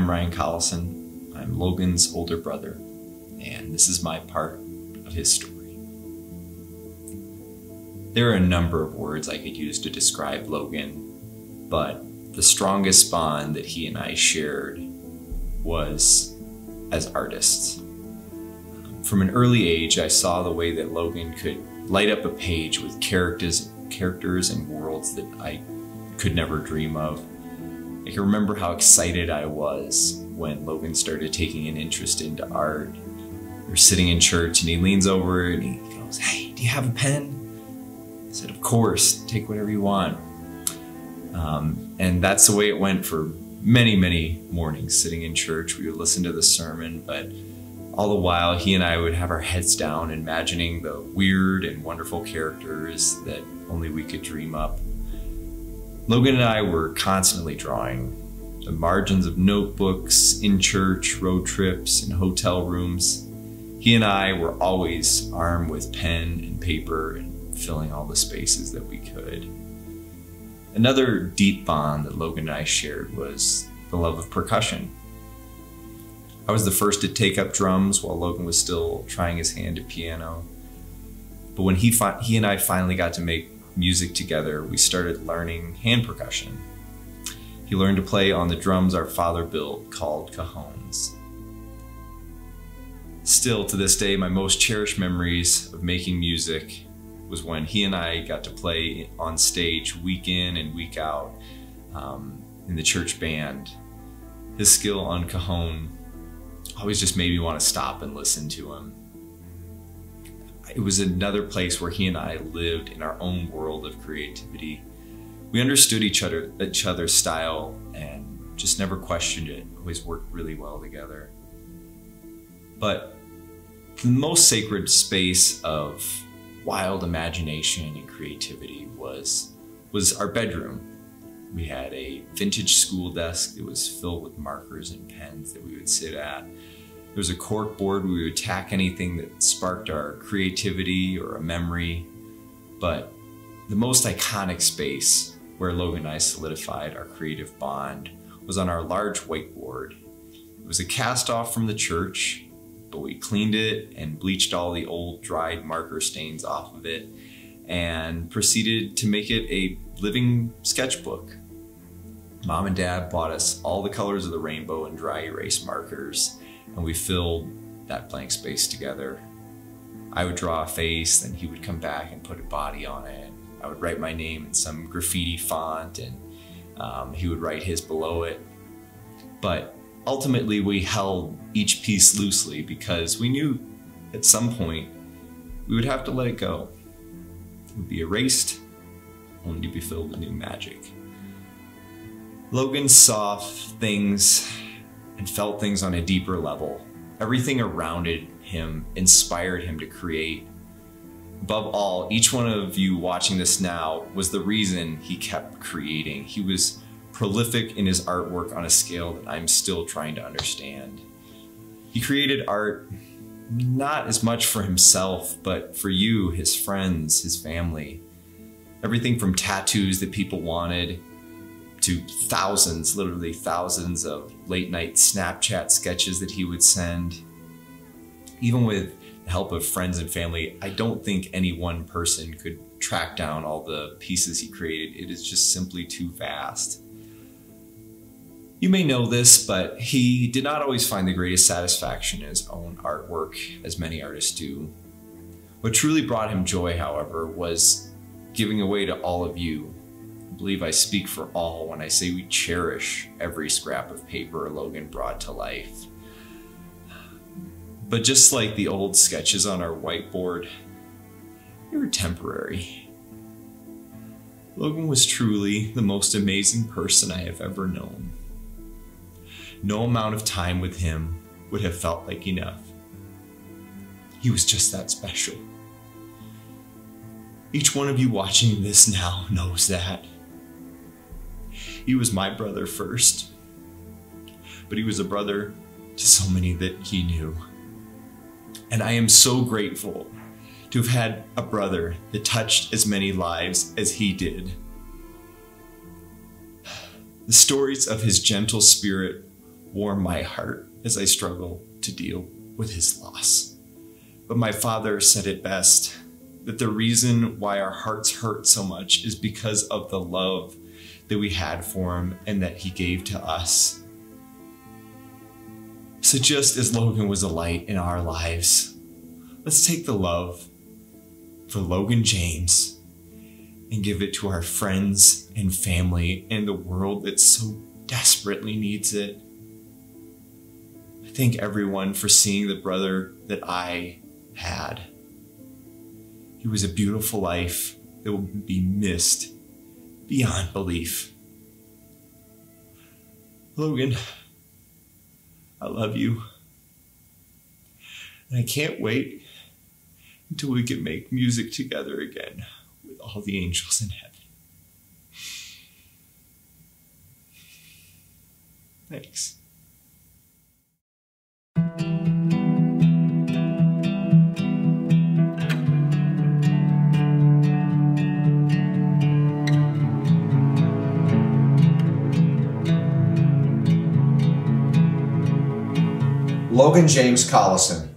I'm Ryan Collison. I'm Logan's older brother and this is my part of his story. There are a number of words I could use to describe Logan, but the strongest bond that he and I shared was as artists. From an early age, I saw the way that Logan could light up a page with characters, characters and worlds that I could never dream of. I can remember how excited I was when Logan started taking an interest into art we're sitting in church and he leans over and he goes, Hey, do you have a pen? I said, Of course, take whatever you want. Um, and that's the way it went for many, many mornings sitting in church. We would listen to the sermon, but all the while he and I would have our heads down, imagining the weird and wonderful characters that only we could dream up. Logan and I were constantly drawing the margins of notebooks, in church, road trips, and hotel rooms. He and I were always armed with pen and paper and filling all the spaces that we could. Another deep bond that Logan and I shared was the love of percussion. I was the first to take up drums while Logan was still trying his hand at piano. But when he, he and I finally got to make music together, we started learning hand percussion. He learned to play on the drums our father built called cajones. Still, to this day, my most cherished memories of making music was when he and I got to play on stage week in and week out um, in the church band. His skill on cajon always just made me want to stop and listen to him. It was another place where he and I lived in our own world of creativity. We understood each other, each other's style, and just never questioned it. Always worked really well together. But the most sacred space of wild imagination and creativity was was our bedroom. We had a vintage school desk that was filled with markers and pens that we would sit at. There was a cork board where we would tack anything that sparked our creativity or a memory. But the most iconic space where Logan and I solidified our creative bond was on our large whiteboard. It was a cast off from the church but we cleaned it and bleached all the old dried marker stains off of it and proceeded to make it a living sketchbook. Mom and dad bought us all the colors of the rainbow and dry erase markers, and we filled that blank space together. I would draw a face, then he would come back and put a body on it. I would write my name in some graffiti font, and um, he would write his below it. But ultimately, we held each piece loosely because we knew at some point we would have to let it go. It would be erased, only to be filled with new magic. Logan saw things and felt things on a deeper level. Everything around him inspired him to create. Above all, each one of you watching this now was the reason he kept creating. He was prolific in his artwork on a scale that I'm still trying to understand. He created art not as much for himself, but for you, his friends, his family. Everything from tattoos that people wanted to thousands, literally thousands of late night Snapchat sketches that he would send. Even with the help of friends and family, I don't think any one person could track down all the pieces he created. It is just simply too vast. You may know this, but he did not always find the greatest satisfaction in his own artwork, as many artists do. What truly brought him joy, however, was giving away to all of you. Believe I speak for all when I say we cherish every scrap of paper Logan brought to life. But just like the old sketches on our whiteboard, they were temporary. Logan was truly the most amazing person I have ever known. No amount of time with him would have felt like enough. He was just that special. Each one of you watching this now knows that. He was my brother first, but he was a brother to so many that he knew. And I am so grateful to have had a brother that touched as many lives as he did. The stories of his gentle spirit warm my heart as I struggle to deal with his loss. But my father said it best that the reason why our hearts hurt so much is because of the love that we had for him and that he gave to us. So, just as Logan was a light in our lives, let's take the love for Logan James and give it to our friends and family and the world that so desperately needs it I thank everyone for seeing the brother that I had. He was a beautiful life that will be missed beyond belief. Logan, I love you. And I can't wait until we can make music together again with all the angels in heaven. Thanks. Logan James Collison,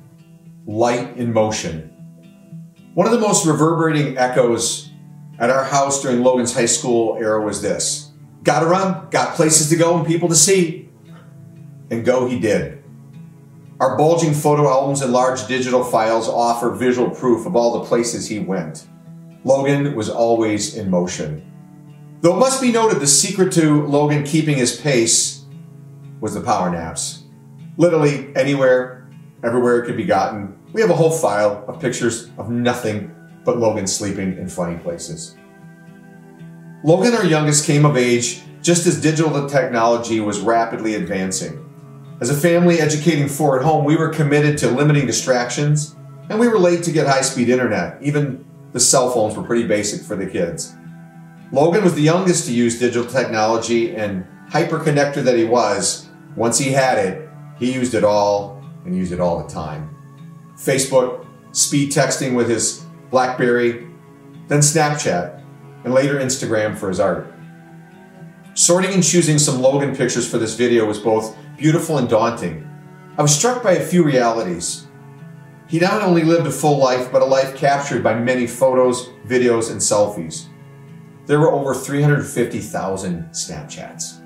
Light in Motion. One of the most reverberating echoes at our house during Logan's high school era was this Gotta run, got places to go and people to see. And go he did. Our bulging photo albums and large digital files offer visual proof of all the places he went. Logan was always in motion. Though it must be noted the secret to Logan keeping his pace was the power naps. Literally anywhere, everywhere it could be gotten. We have a whole file of pictures of nothing but Logan sleeping in funny places. Logan, our youngest, came of age just as digital technology was rapidly advancing. As a family educating four at home, we were committed to limiting distractions, and we were late to get high speed internet. Even the cell phones were pretty basic for the kids. Logan was the youngest to use digital technology, and hyperconnector that he was, once he had it, he used it all and used it all the time. Facebook, speed texting with his Blackberry, then Snapchat, and later Instagram for his art. Sorting and choosing some Logan pictures for this video was both beautiful and daunting. I was struck by a few realities. He not only lived a full life, but a life captured by many photos, videos, and selfies. There were over 350,000 Snapchats.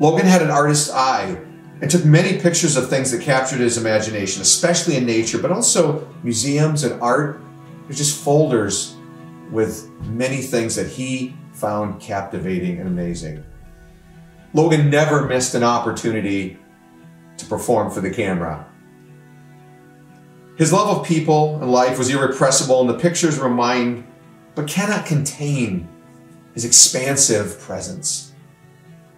Logan had an artist's eye and took many pictures of things that captured his imagination, especially in nature, but also museums and art. There's just folders with many things that he found captivating and amazing. Logan never missed an opportunity to perform for the camera. His love of people and life was irrepressible, and the pictures remind but cannot contain his expansive presence.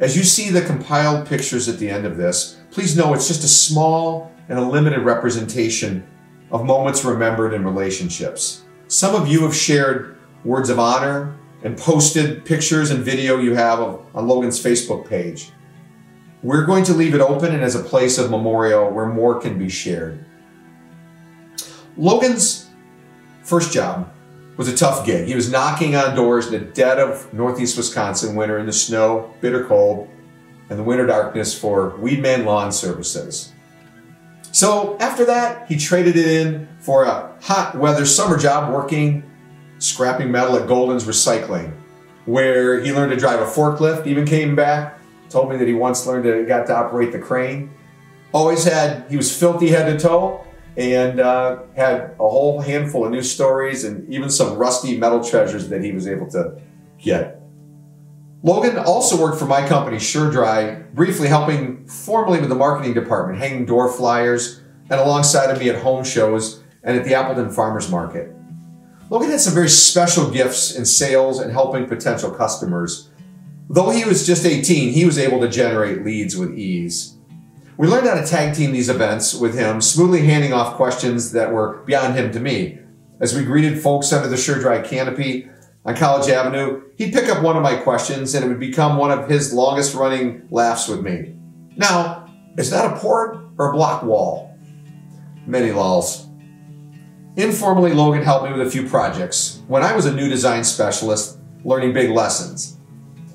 As you see the compiled pictures at the end of this, please know it's just a small and a limited representation of moments remembered in relationships. Some of you have shared words of honor and posted pictures and video you have on Logan's Facebook page. We're going to leave it open and as a place of memorial where more can be shared. Logan's first job was a tough gig. He was knocking on doors in the dead of northeast Wisconsin winter in the snow, bitter cold, and the winter darkness for Weedman Lawn Services. So after that, he traded it in for a hot weather summer job working scrapping metal at Golden's Recycling, where he learned to drive a forklift, even came back, told me that he once learned to got to operate the crane. Always had, he was filthy head to toe, and uh, had a whole handful of new stories and even some rusty metal treasures that he was able to get. Logan also worked for my company, SureDry, briefly helping formally with the marketing department, hanging door flyers, and alongside of me at home shows and at the Appleton Farmers Market. Logan had some very special gifts in sales and helping potential customers. Though he was just 18, he was able to generate leads with ease. We learned how to tag team these events with him, smoothly handing off questions that were beyond him to me. As we greeted folks under the Sure Dry canopy on College Avenue, he'd pick up one of my questions and it would become one of his longest running laughs with me. Now, is that a poured or a block wall? Many lulls. Informally, Logan helped me with a few projects when I was a new design specialist learning big lessons.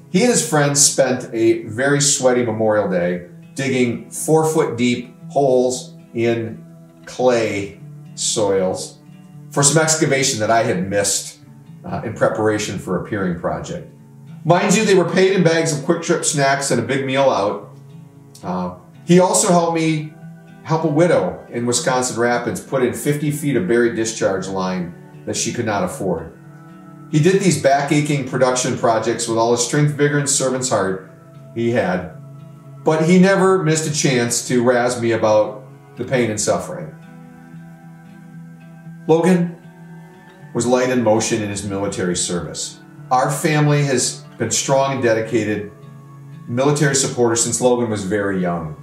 He and his friends spent a very sweaty Memorial Day digging four foot deep holes in clay soils for some excavation that I had missed uh, in preparation for a piering project. Mind you, they were paid in bags of Kwik Trip snacks and a big meal out. Uh, he also helped me help a widow in Wisconsin Rapids put in 50 feet of buried discharge line that she could not afford. He did these back aching production projects with all the strength, vigor, and servant's heart he had but he never missed a chance to razz me about the pain and suffering. Logan was light in motion in his military service. Our family has been strong and dedicated military supporter since Logan was very young.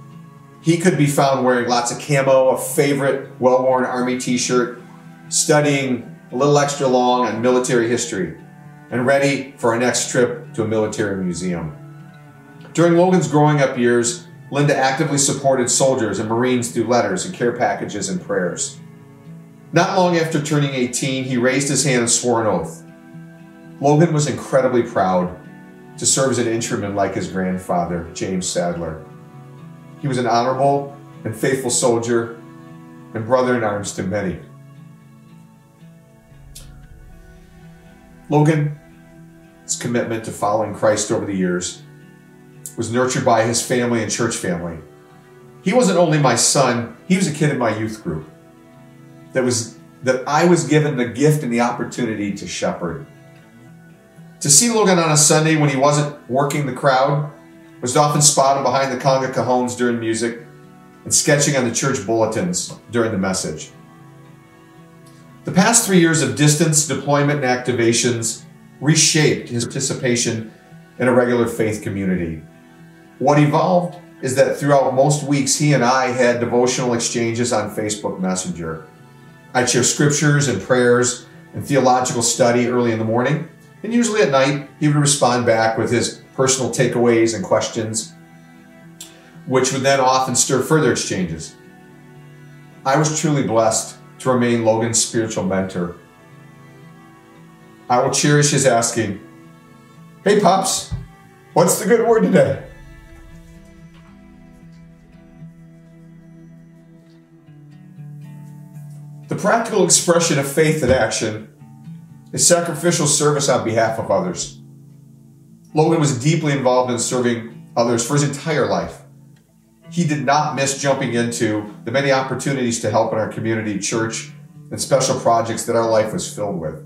He could be found wearing lots of camo, a favorite well-worn Army t-shirt, studying a little extra long on military history, and ready for our next trip to a military museum. During Logan's growing up years, Linda actively supported soldiers and Marines through letters and care packages and prayers. Not long after turning 18, he raised his hand and swore an oath. Logan was incredibly proud to serve as an infantryman like his grandfather, James Sadler. He was an honorable and faithful soldier and brother in arms to many. Logan's commitment to following Christ over the years was nurtured by his family and church family. He wasn't only my son, he was a kid in my youth group that was that I was given the gift and the opportunity to shepherd. To see Logan on a Sunday when he wasn't working the crowd was often spotted behind the conga cajones during music and sketching on the church bulletins during the message. The past three years of distance, deployment, and activations reshaped his participation in a regular faith community. What evolved is that throughout most weeks, he and I had devotional exchanges on Facebook Messenger. I'd share scriptures and prayers and theological study early in the morning, and usually at night, he would respond back with his personal takeaways and questions, which would then often stir further exchanges. I was truly blessed to remain Logan's spiritual mentor. I will cherish his asking, Hey, Pops, what's the good word today? The practical expression of faith in action is sacrificial service on behalf of others. Logan was deeply involved in serving others for his entire life. he did not miss jumping into the many opportunities to help in our community, church, and special projects that our life was filled with.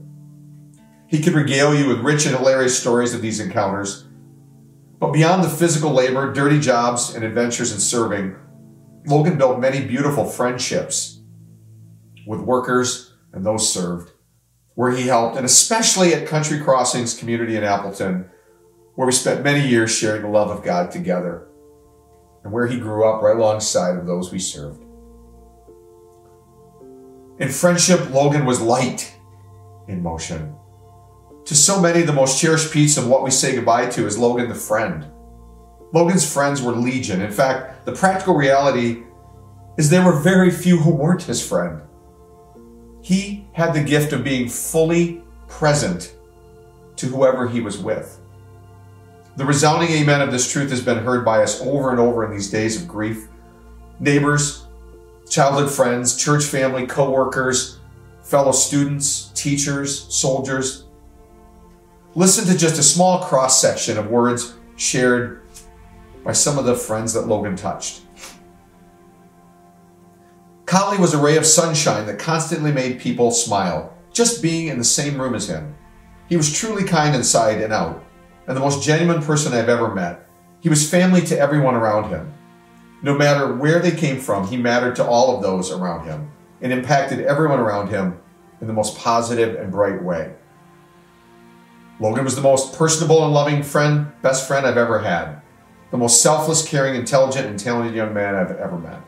He could regale you with rich and hilarious stories of these encounters. But beyond the physical labor, dirty jobs, and adventures in serving, Logan built many beautiful friendships with workers and those served, where he helped, and especially at Country Crossings Community in Appleton, where we spent many years sharing the love of God together, and where he grew up right alongside of those we served. In friendship, Logan was light in motion. To so many, the most cherished piece of what we say goodbye to is Logan the friend. Logan's friends were legion. In fact, the practical reality is there were very few who weren't his friend. He had the gift of being fully present to whoever he was with. The resounding amen of this truth has been heard by us over and over in these days of grief. Neighbors, childhood friends, church family, co workers, fellow students, teachers, soldiers. Listen to just a small cross section of words shared by some of the friends that Logan touched. Collie was a ray of sunshine that constantly made people smile, just being in the same room as him. He was truly kind inside and out, and the most genuine person I've ever met. He was family to everyone around him. No matter where they came from, he mattered to all of those around him and impacted everyone around him in the most positive and bright way. Logan was the most personable and loving friend, best friend I've ever had. The most selfless, caring, intelligent, and talented young man I've ever met.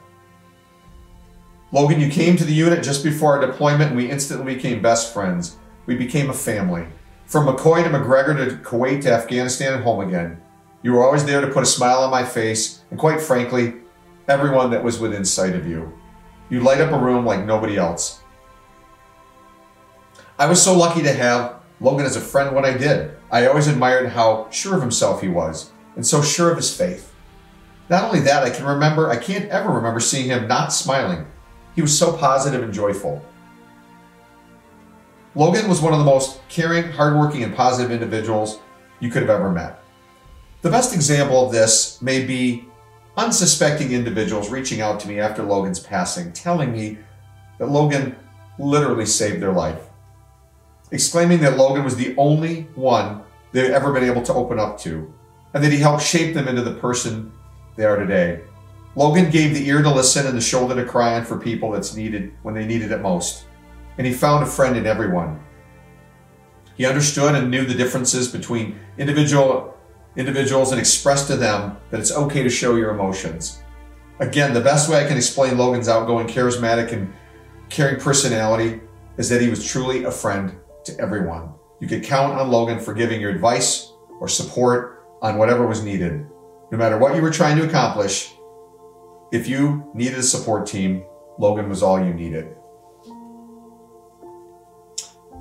Logan, you came to the unit just before our deployment and we instantly became best friends. We became a family. From McCoy to McGregor to Kuwait to Afghanistan and home again. You were always there to put a smile on my face, and quite frankly, everyone that was within sight of you. You light up a room like nobody else. I was so lucky to have Logan as a friend when I did. I always admired how sure of himself he was, and so sure of his faith. Not only that, I can remember, I can't ever remember seeing him not smiling. He was so positive and joyful. Logan was one of the most caring, hardworking, and positive individuals you could have ever met. The best example of this may be unsuspecting individuals reaching out to me after Logan's passing, telling me that Logan literally saved their life, exclaiming that Logan was the only one they've ever been able to open up to, and that he helped shape them into the person they are today. Logan gave the ear to listen and the shoulder to cry on for people that's needed when they needed it most. And he found a friend in everyone. He understood and knew the differences between individual individuals and expressed to them that it's okay to show your emotions. Again, the best way I can explain Logan's outgoing, charismatic, and caring personality is that he was truly a friend to everyone. You could count on Logan for giving your advice or support on whatever was needed. No matter what you were trying to accomplish, if you needed a support team, Logan was all you needed.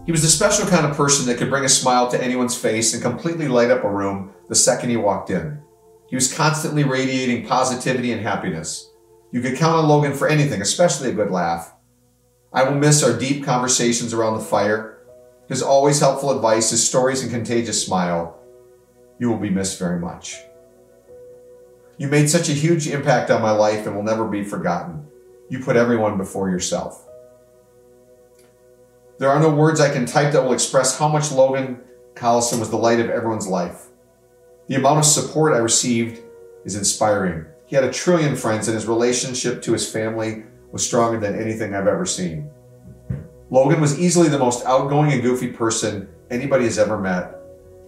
He was the special kind of person that could bring a smile to anyone's face and completely light up a room the second he walked in. He was constantly radiating positivity and happiness. You could count on Logan for anything, especially a good laugh. I will miss our deep conversations around the fire, his always helpful advice, his stories, and contagious smile. You will be missed very much. You made such a huge impact on my life and will never be forgotten. You put everyone before yourself. There are no words I can type that will express how much Logan Collison was the light of everyone's life. The amount of support I received is inspiring. He had a trillion friends, and his relationship to his family was stronger than anything I've ever seen. Logan was easily the most outgoing and goofy person anybody has ever met,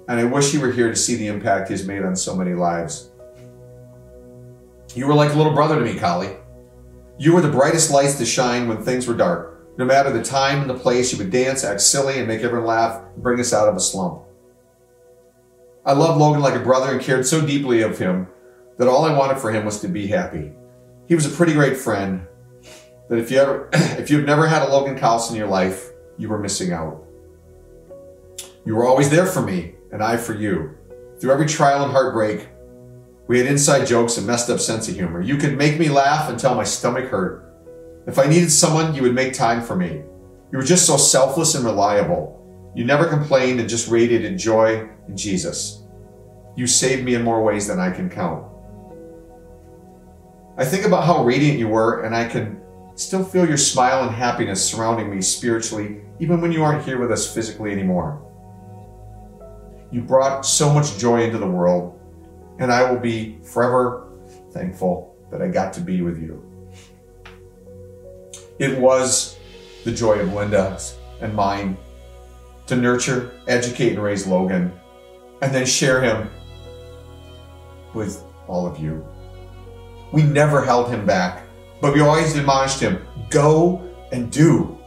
and I wish he were here to see the impact he has made on so many lives. You were like a little brother to me, Collie. You were the brightest lights to shine when things were dark. No matter the time and the place, you would dance, act silly, and make everyone laugh and bring us out of a slump. I loved Logan like a brother and cared so deeply of him that all I wanted for him was to be happy. He was a pretty great friend that if you ever if you've never had a Logan Collison in your life, you were missing out. You were always there for me, and I for you. Through every trial and heartbreak, we had inside jokes and messed up sense of humor. You could make me laugh until my stomach hurt. If I needed someone, you would make time for me. You were just so selfless and reliable. You never complained and just radiated joy in Jesus. You saved me in more ways than I can count. I think about how radiant you were, and I can still feel your smile and happiness surrounding me spiritually, even when you aren't here with us physically anymore. You brought so much joy into the world, and I will be forever thankful that I got to be with you. It was the joy of Linda's and mine to nurture, educate, and raise Logan, and then share him with all of you. We never held him back, but we always admonished him go and do.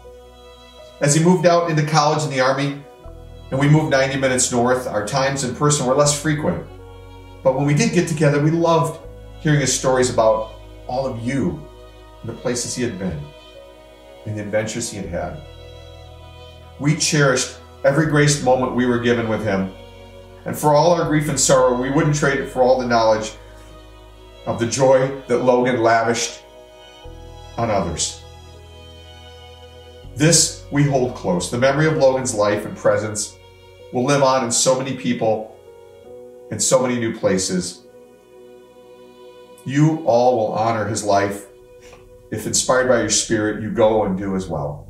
As he moved out into college and the Army, and we moved 90 minutes north, our times in person were less frequent. But when we did get together, we loved hearing his stories about all of you and the places he had been and the adventures he had had. We cherished every graced moment we were given with him. And for all our grief and sorrow, we wouldn't trade it for all the knowledge of the joy that Logan lavished on others. This we hold close. The memory of Logan's life and presence will live on in so many people in so many new places. You all will honor his life. If inspired by your spirit, you go and do as well.